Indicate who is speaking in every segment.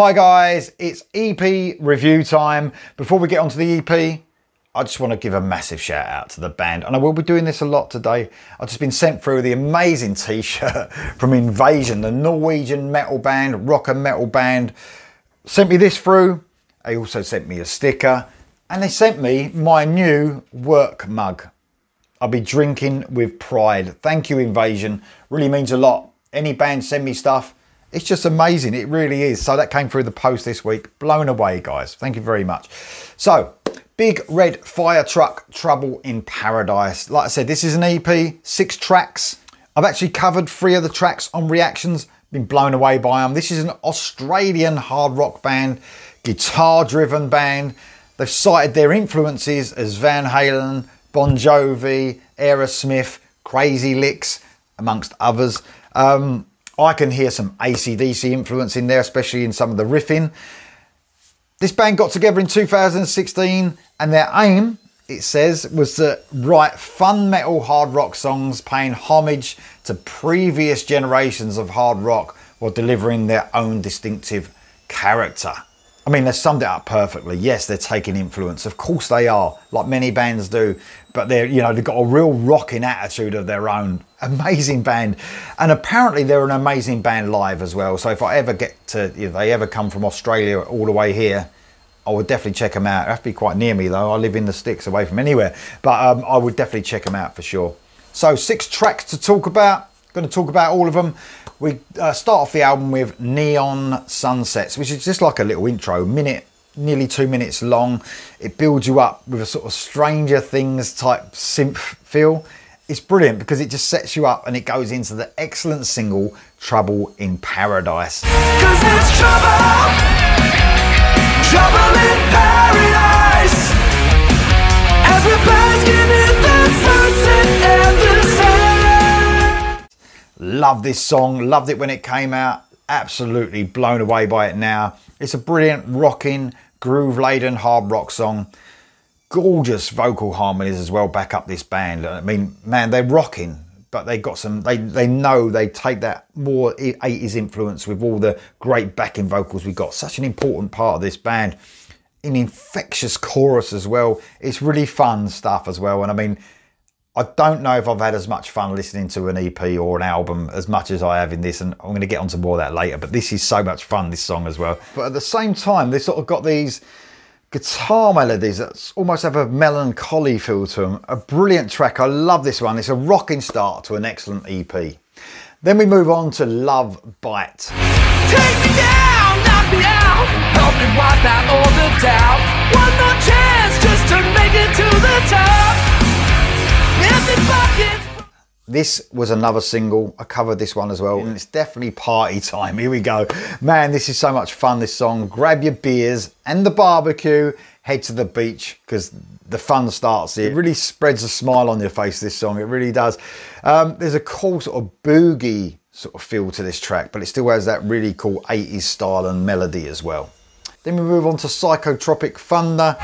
Speaker 1: Hi guys, it's EP review time. Before we get onto the EP, I just want to give a massive shout out to the band. And I will be doing this a lot today. I've just been sent through the amazing t-shirt from Invasion, the Norwegian metal band, rock and metal band. Sent me this through. They also sent me a sticker and they sent me my new work mug. I'll be drinking with pride. Thank you, Invasion. Really means a lot. Any band send me stuff it's just amazing. It really is. So that came through the post this week. Blown away, guys. Thank you very much. So, Big Red Fire Truck Trouble in Paradise. Like I said, this is an EP, six tracks. I've actually covered three of the tracks on reactions. Been blown away by them. This is an Australian hard rock band, guitar driven band. They've cited their influences as Van Halen, Bon Jovi, Aerosmith, Crazy Lixx, amongst others. Um, I can hear some ACDC influence in there, especially in some of the riffing. This band got together in 2016 and their aim, it says, was to write fun metal hard rock songs paying homage to previous generations of hard rock while delivering their own distinctive character. I mean, they summed it up perfectly. Yes, they're taking influence. Of course they are, like many bands do. But they're, you know, they've got a real rocking attitude of their own. Amazing band. And apparently they're an amazing band live as well. So if I ever get to, if they ever come from Australia all the way here, I would definitely check them out. It have to be quite near me though. I live in the sticks away from anywhere. But um, I would definitely check them out for sure. So six tracks to talk about. Going to talk about all of them. We uh, start off the album with Neon Sunsets, which is just like a little intro, minute, nearly two minutes long. It builds you up with a sort of Stranger Things type synth feel. It's brilliant because it just sets you up and it goes into the excellent single Trouble in Paradise. Love this song, loved it when it came out, absolutely blown away by it now. It's a brilliant, rocking, groove laden hard rock song. Gorgeous vocal harmonies as well back up this band. I mean, man, they're rocking, but they got some, they, they know they take that more 80s influence with all the great backing vocals we got. Such an important part of this band. An infectious chorus as well. It's really fun stuff as well. And I mean, I don't know if I've had as much fun listening to an EP or an album as much as I have in this, and I'm going to get onto more of that later. But this is so much fun, this song as well. But at the same time, they sort of got these guitar melodies that almost have a melancholy feel to them. A brilliant track. I love this one. It's a rocking start to an excellent EP. Then we move on to Love Bite. Take me down, This was another single. I covered this one as well, and it's definitely party time. Here we go. Man, this is so much fun, this song. Grab your beers and the barbecue, head to the beach, because the fun starts here. It really spreads a smile on your face, this song. It really does. Um, there's a cool sort of boogie sort of feel to this track, but it still has that really cool 80s style and melody as well. Then we move on to Psychotropic Thunder.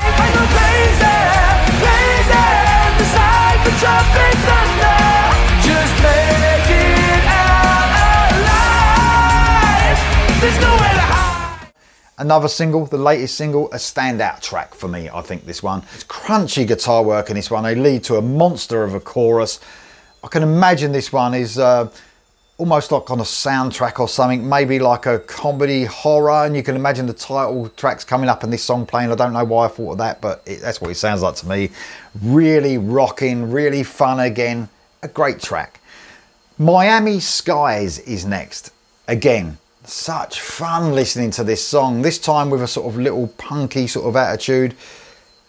Speaker 1: Another single, the latest single, a standout track for me, I think this one. It's crunchy guitar work in this one. They lead to a monster of a chorus. I can imagine this one is uh, almost like on a soundtrack or something, maybe like a comedy horror, and you can imagine the title tracks coming up and this song playing. I don't know why I thought of that, but it, that's what it sounds like to me. Really rocking, really fun again. A great track. Miami Skies is next. Again, such fun listening to this song, this time with a sort of little punky sort of attitude.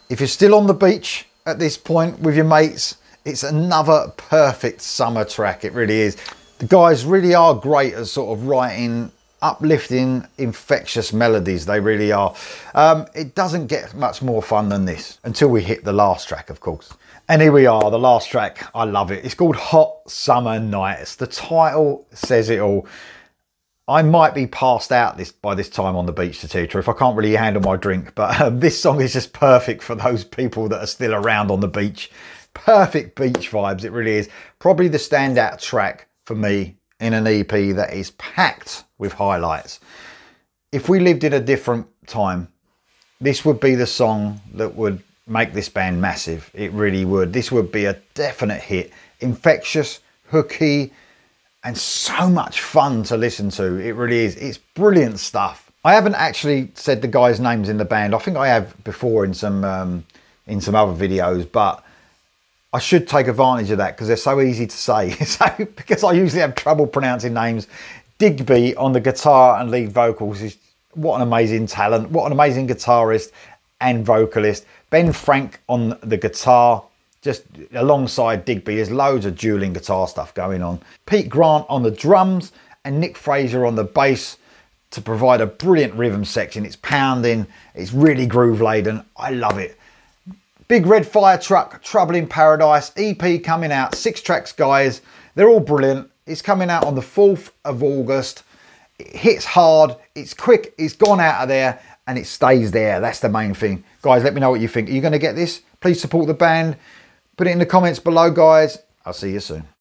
Speaker 1: If you're still on the beach at this point with your mates, it's another perfect summer track. It really is. The guys really are great at sort of writing uplifting, infectious melodies. They really are. Um, it doesn't get much more fun than this until we hit the last track, of course. And here we are, the last track. I love it. It's called Hot Summer Nights. The title says it all. I might be passed out this by this time on the beach to teeter if I can't really handle my drink. But um, this song is just perfect for those people that are still around on the beach. Perfect beach vibes, it really is. Probably the standout track for me in an EP that is packed with highlights. if we lived in a different time, this would be the song that would make this band massive. It really would. This would be a definite hit. Infectious, hooky, and so much fun to listen to. It really is. It's brilliant stuff. I haven't actually said the guys' names in the band. I think I have before in some um, in some other videos, but I should take advantage of that because they're so easy to say. so because I usually have trouble pronouncing names. Digby on the guitar and lead vocals is what an amazing talent, what an amazing guitarist and vocalist. Ben Frank on the guitar, just alongside Digby. There's loads of dueling guitar stuff going on. Pete Grant on the drums and Nick Fraser on the bass to provide a brilliant rhythm section. It's pounding, it's really groove laden. I love it. Big Red Fire Truck, Trouble in Paradise, EP coming out, six tracks, guys. They're all brilliant. It's coming out on the 4th of August. It hits hard, it's quick, it's gone out of there, and it stays there. That's the main thing. Guys, let me know what you think. Are you going to get this? Please support the band. Put it in the comments below, guys. I'll see you soon.